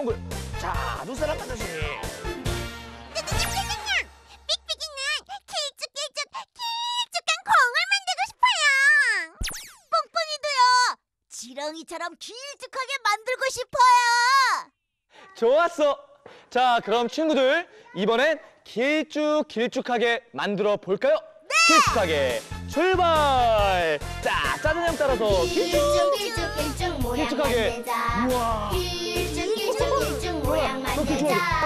동글. 자, 아저씨. 길쭉한 공을 만들고 싶어요. 뽕뽕이도요. 지렁이처럼 길쭉하게 만들고 싶어요. 좋았어. 자, 그럼 친구들 이번엔 길쭉 길쭉하게 만들어 볼까요? 길쭉하게 출발. 자, 짜장면 따라서 길쭉. 길쭉 길쭉 모양 길쭉하게. 만들자 우와. 길쭉 길쭉 길쭉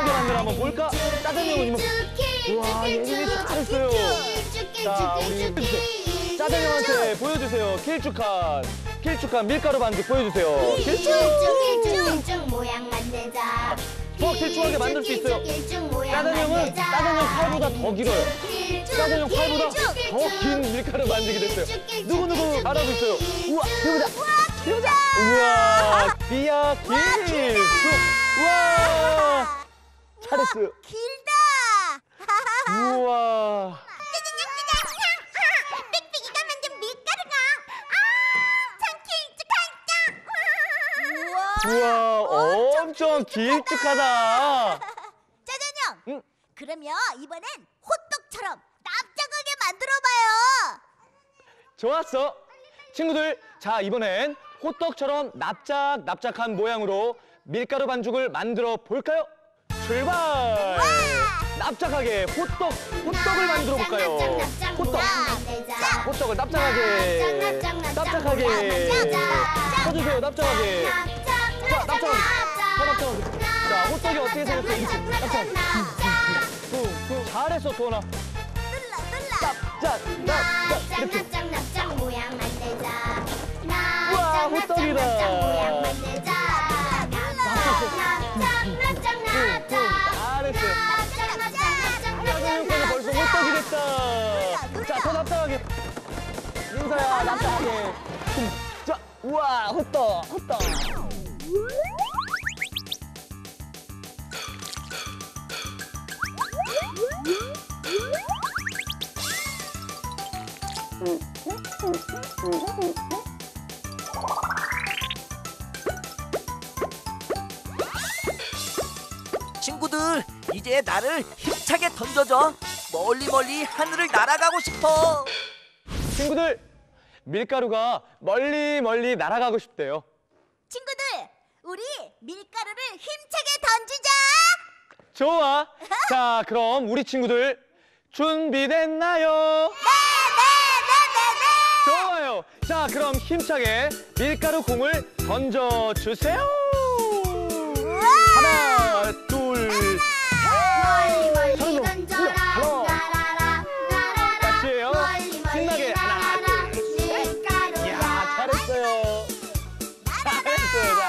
만들어 한번 볼까? 짜장면은 이만. 우와, 예린이 잘했어요. 자, 우리. 짜장면한테 보여주세요. 길쭉한 길쭉한 밀가루 반죽 보여주세요. 길쭉. 길쭉 길쭉 모양 만들자 더 길쭉하게 만들 수 있어요. 짜장면은. 짜장면 팔보다 더 길어요. 짜장면 길쭉 더긴 밀가루 만들게 됐어요. 누구누구 잘하고 있어요. 우와, 해보자. 해보자. 우와, 삐야 길쭉. 우와, 잘했어요. 길다. 우와. 삑삑이가 만든 밀가루가 엄청 길쭉하죠. 우와, 엄청 길쭉하다. 짜장면. 응. 그러면 이번엔 호떡처럼 납작하게 만들어봐요. 좋았어. 친구들, 자 이번엔 호떡처럼 납작 납작한 모양으로 밀가루 반죽을 만들어 볼까요? 출발! 납작하게 호떡, 호떡을 만들어 볼까요? 호떡. 자, 호떡을 납작하게, 납작하게 쳐주세요. 납작하게. 자, 납작하게. 자, 호떡이 어떻게 생겼어요? 이렇게 납작하게. 잘했어, 도원아. 납작, 이렇게. 납작 납작 모양 만들자 우와, 호떡이다. 됐다. 자, 더 납작하게. 민서야, 납작하게. 음, 자, 우와, 호떡, 호떡. 친구들 이제 나를 힘차게 던져줘 멀리 멀리 하늘을 날아가고 싶어 친구들, 밀가루가 멀리 멀리 날아가고 싶대요. 친구들, 우리 밀가루를 힘차게 던지자. 좋아. 자, 그럼 우리 친구들 준비됐나요? 네, 좋아요. 자, 그럼 힘차게 밀가루 공을 던져 주세요.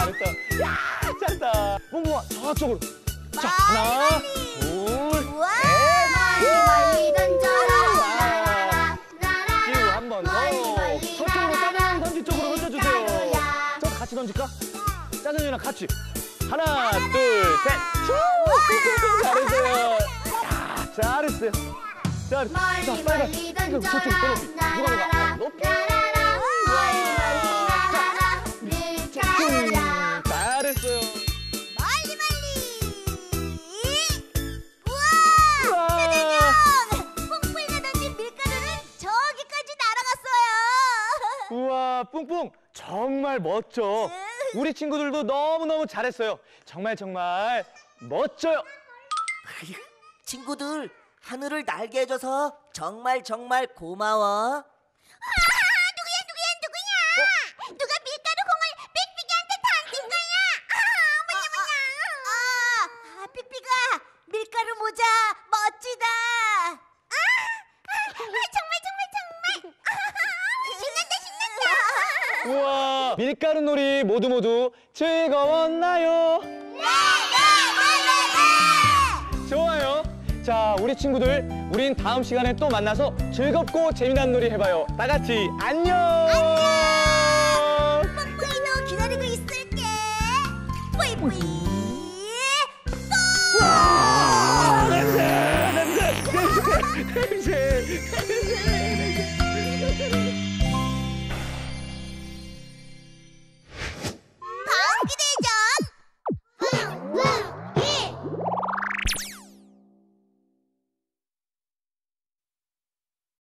잘했어. 야, 잘했다. 뽕뽕아, 저쪽으로. 자, 하나, 둘, 우와. 셋. 멀리 멀리 던져라 우와. 나라라 기우 나라라 한번 더. 멀리 멀리 저쪽으로 짜장면 던지 쪽으로 던져주세요. 저 같이 던질까? 짜장면이랑 같이. 하나, 둘, 셋. 슈! 잘했어요. 야, 잘했어요. 잘. 자, 멀리 빨간. 멀리 이거 던져라 저쪽 높이. 누가 높이. 와, 뿡뿡. 정말 멋져. 우리 친구들도 너무너무 잘했어요. 정말 정말 멋져요. 친구들 하늘을 날게 해줘서 정말 정말 고마워 누구야 누구야 누구야? 누가 밀가루 공을 삑삑이한테 던진 거야? 아, 뭐냐 뭐냐? 아, 아, 삑삑아 밀가루 모자 멋지다. 아, 아, 정말 정말 정말 아, 신난다 신난다. 우와, 밀가루 놀이 모두 모두 즐거웠나요? 네, 좋아요. 자, 우리 친구들, 우린 다음 시간에 또 만나서 즐겁고 재미난 놀이 해봐요. 다 같이 안녕!